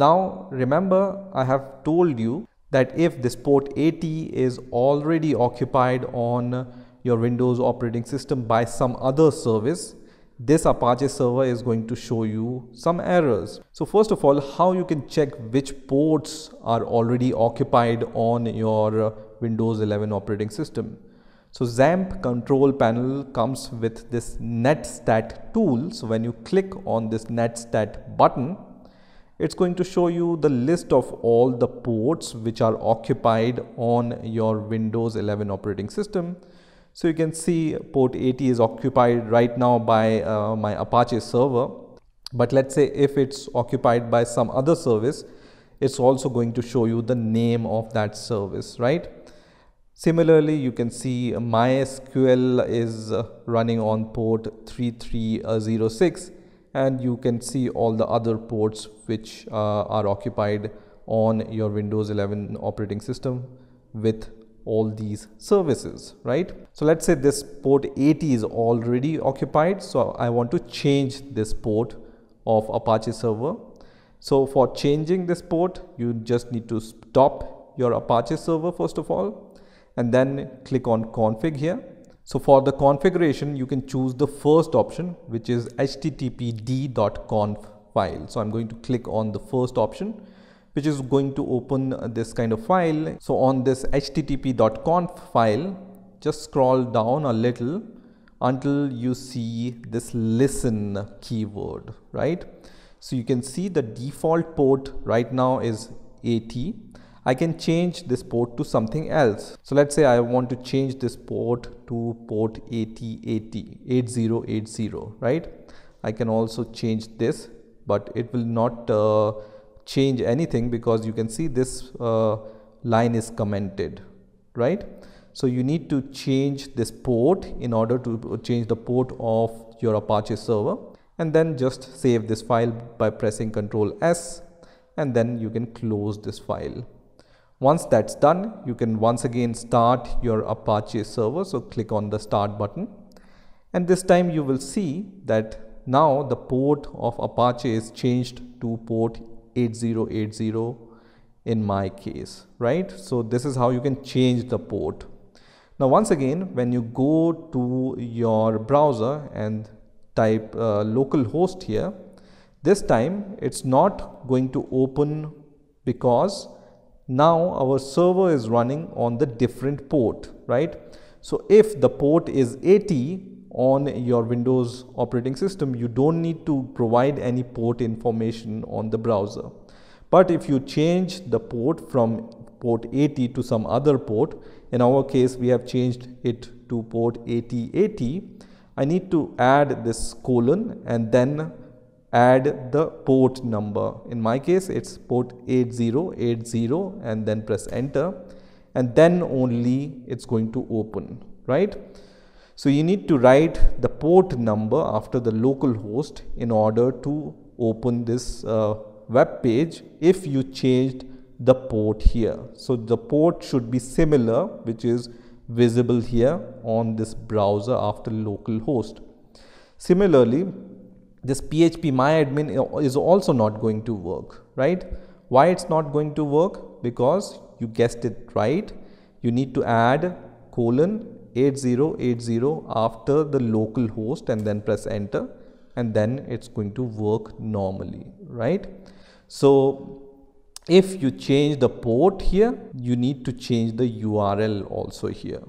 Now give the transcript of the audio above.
Now remember I have told you that if this port 80 is already occupied on your Windows operating system by some other service, this Apache server is going to show you some errors. So first of all, how you can check which ports are already occupied on your Windows 11 operating system. So XAMPP control panel comes with this netstat tool. So when you click on this netstat button, it's going to show you the list of all the ports which are occupied on your Windows 11 operating system. So you can see port 80 is occupied right now by uh, my Apache server. But let's say if it's occupied by some other service, it's also going to show you the name of that service, right? Similarly, you can see MySQL is uh, running on port 3306 and you can see all the other ports which uh, are occupied on your Windows 11 operating system with all these services, right? So let's say this port 80 is already occupied. So I want to change this port of Apache server. So for changing this port, you just need to stop your Apache server first of all, and then click on config here. So for the configuration, you can choose the first option, which is httpd.conf file. So I'm going to click on the first option which is going to open this kind of file. So on this http.conf file, just scroll down a little until you see this listen keyword, right? So you can see the default port right now is 80. I can change this port to something else. So let's say I want to change this port to port 8080, 8080, right? I can also change this, but it will not uh, change anything because you can see this uh, line is commented right so you need to change this port in order to change the port of your apache server and then just save this file by pressing ctrl s and then you can close this file once that's done you can once again start your apache server so click on the start button and this time you will see that now the port of apache is changed to port 8080 in my case, right? So this is how you can change the port. Now once again, when you go to your browser and type uh, localhost here, this time it's not going to open because now our server is running on the different port, right? So if the port is 80 on your Windows operating system, you don't need to provide any port information on the browser. But if you change the port from port 80 to some other port, in our case we have changed it to port 8080, I need to add this colon and then add the port number. In my case, it's port 8080 and then press enter and then only it's going to open, right? So you need to write the port number after the local host in order to open this uh, web page if you changed the port here. So the port should be similar which is visible here on this browser after local host. Similarly, this phpMyAdmin is also not going to work, right? Why it's not going to work? Because you guessed it right. You need to add colon 8080 after the local host and then press enter and then it's going to work normally right so if you change the port here you need to change the url also here